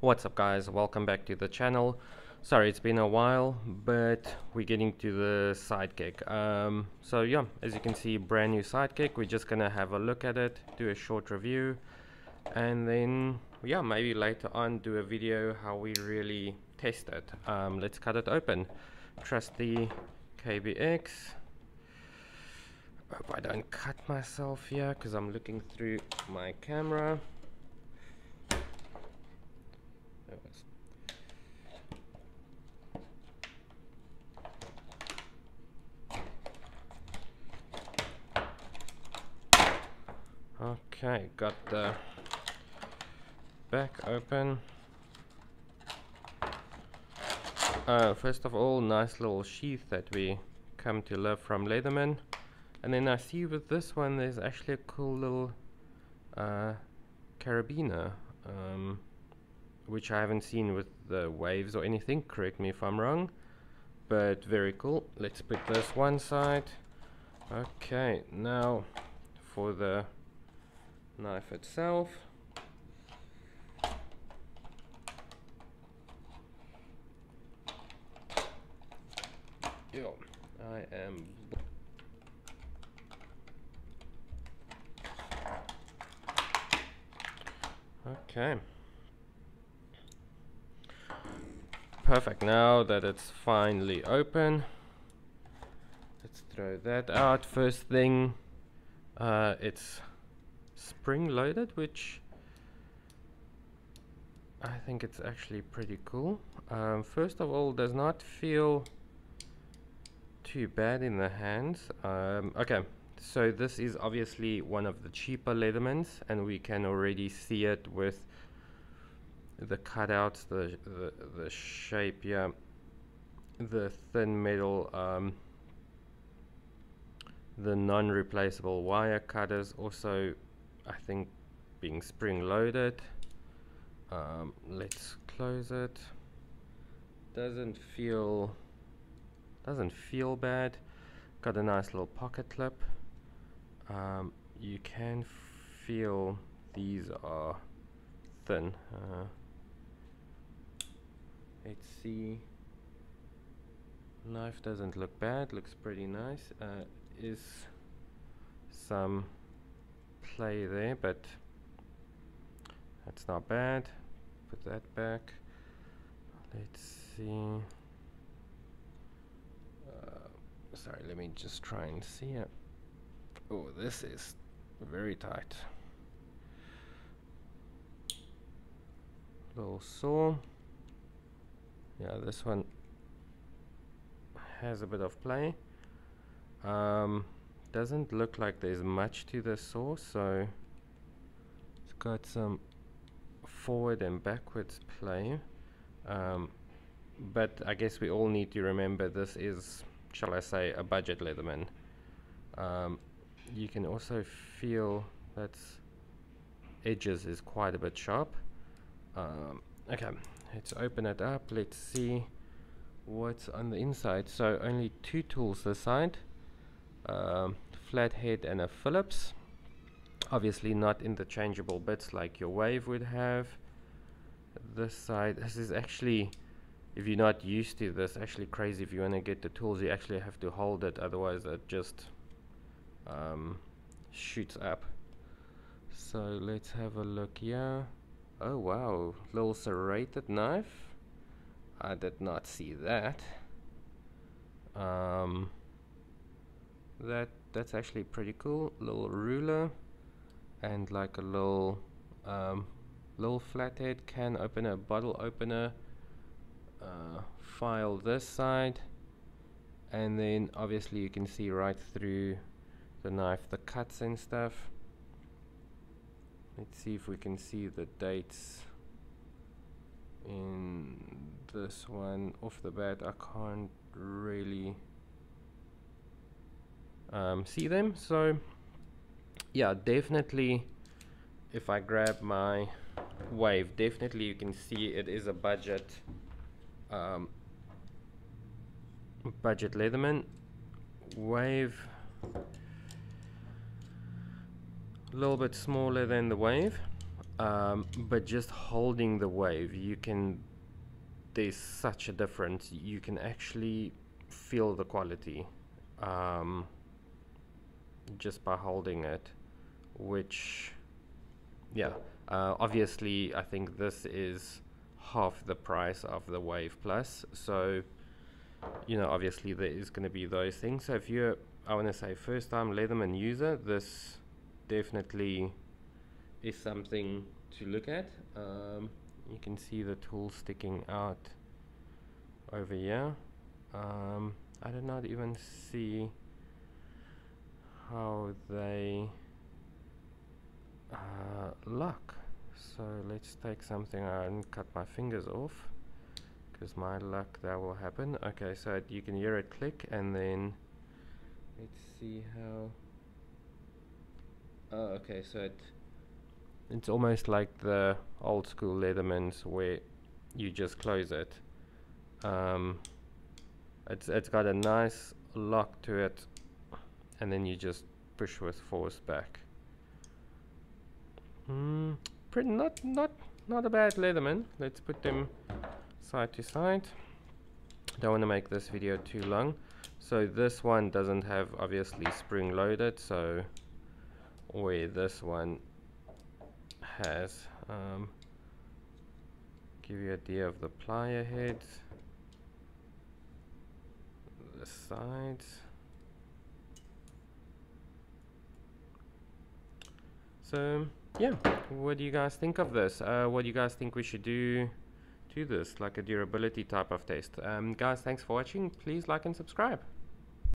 What's up guys, welcome back to the channel. Sorry it's been a while, but we're getting to the sidekick. Um, so yeah, as you can see, brand new sidekick. We're just gonna have a look at it, do a short review, and then yeah, maybe later on do a video how we really test it. Um, let's cut it open. Trusty KBX. Hope I don't cut myself here because I'm looking through my camera. Okay, got the back open. Uh, first of all, nice little sheath that we come to love from Leatherman. And then I see with this one, there's actually a cool little uh, carabiner, um, which I haven't seen with the waves or anything. Correct me if I'm wrong, but very cool. Let's put this one side. Okay, now for the knife itself. Yo, I am Okay. Perfect. Now that it's finally open, let's throw that out. First thing, uh, it's spring loaded, which I think it's actually pretty cool. Um, first of all, does not feel too bad in the hands. Um, okay, so this is obviously one of the cheaper Leathermans, and we can already see it with the cutouts, the the, the shape, yeah, the thin metal, um, the non-replaceable wire cutters, also I think being spring loaded. Um, let's close it. Doesn't feel doesn't feel bad. Got a nice little pocket clip. Um, you can feel these are thin. Uh, let's see. Knife doesn't look bad. Looks pretty nice. Uh, is some play there, but that's not bad. Put that back. Let's see. Uh, sorry, let me just try and see it. Oh, this is very tight. Little saw. Yeah, this one has a bit of play. Um, doesn't look like there's much to the saw, so it's got some forward and backwards play. Um, but I guess we all need to remember this is, shall I say, a budget Leatherman. Um, you can also feel that edges is quite a bit sharp. Um, okay, let's open it up. Let's see what's on the inside. So only two tools this side um, flathead and a Phillips. Obviously not interchangeable bits like your wave would have. This side this is actually if you're not used to this actually crazy. If you want to get the tools you actually have to hold it otherwise it just um, shoots up. So let's have a look here oh wow. Little serrated knife? I did not see that. Um, that that's actually pretty cool. Little ruler and like a little um, little flathead can opener bottle opener uh, file this side. And then obviously you can see right through the knife the cuts and stuff let's see if we can see the dates in this one off the bat I can't really um, see them. So yeah, definitely if I grab my wave, definitely you can see it is a budget um, budget Leatherman wave a little bit smaller than the wave um, but just holding the wave you can there's such a difference. You can actually feel the quality um, just by holding it which yeah uh, obviously I think this is half the price of the Wave Plus. So you know obviously there is going to be those things. So if you're I want to say first time Leatherman user this definitely is something to look at. Um, you can see the tool sticking out over here. Um, I did not even see how they uh, lock. So let's take something and cut my fingers off because my luck that will happen. Okay so you can hear it click and then let's see how oh okay so it it's almost like the old school Leathermans where you just close it. Um, it's it's got a nice lock to it and then you just push with force back. Mm, pretty not not not a bad Leatherman. Let's put them side to side. Don't want to make this video too long. So this one doesn't have obviously spring loaded so where this one has um, give you idea of the plier heads the sides. So yeah what do you guys think of this? Uh, what do you guys think we should do to this like a durability type of test? Um, guys thanks for watching. Please like and subscribe